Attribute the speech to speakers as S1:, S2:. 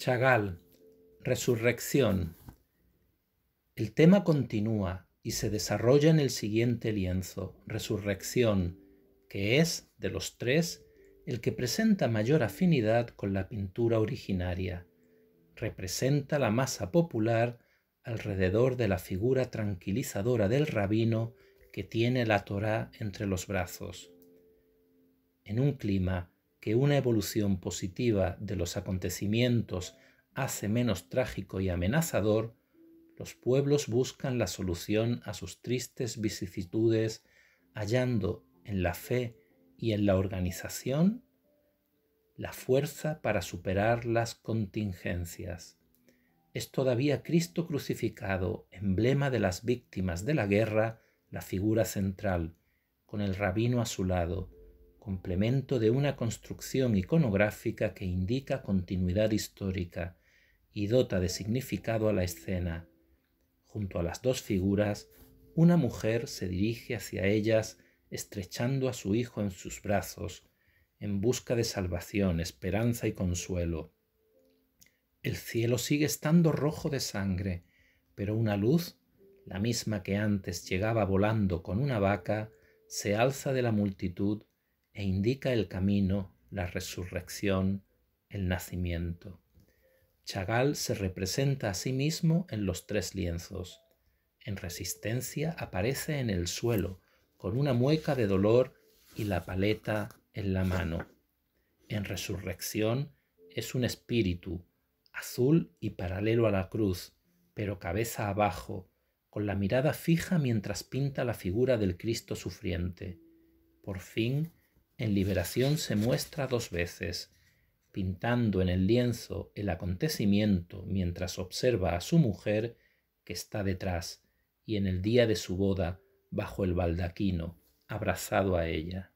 S1: Chagall, Resurrección. El tema continúa y se desarrolla en el siguiente lienzo, Resurrección, que es, de los tres, el que presenta mayor afinidad con la pintura originaria. Representa la masa popular alrededor de la figura tranquilizadora del rabino que tiene la Torá entre los brazos. En un clima que una evolución positiva de los acontecimientos hace menos trágico y amenazador, los pueblos buscan la solución a sus tristes vicisitudes hallando en la fe y en la organización la fuerza para superar las contingencias. Es todavía Cristo crucificado, emblema de las víctimas de la guerra, la figura central, con el rabino a su lado, complemento de una construcción iconográfica que indica continuidad histórica y dota de significado a la escena. Junto a las dos figuras, una mujer se dirige hacia ellas estrechando a su hijo en sus brazos, en busca de salvación, esperanza y consuelo. El cielo sigue estando rojo de sangre, pero una luz, la misma que antes llegaba volando con una vaca, se alza de la multitud e indica el camino, la resurrección, el nacimiento. Chagall se representa a sí mismo en los tres lienzos. En resistencia aparece en el suelo, con una mueca de dolor y la paleta en la mano. En resurrección es un espíritu, azul y paralelo a la cruz, pero cabeza abajo, con la mirada fija mientras pinta la figura del Cristo sufriente. Por fin, en liberación se muestra dos veces, pintando en el lienzo el acontecimiento mientras observa a su mujer que está detrás, y en el día de su boda bajo el baldaquino, abrazado a ella.